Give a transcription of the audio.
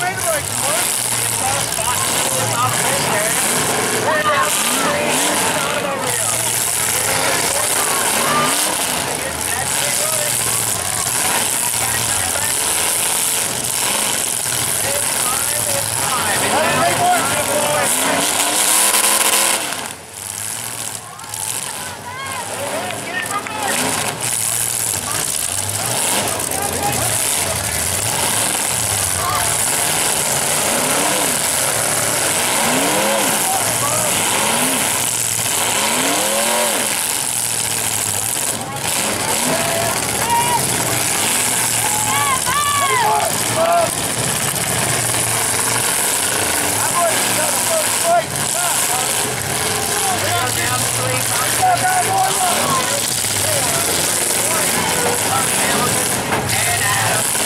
Midway, come on. It's our spot. It's our And Adam.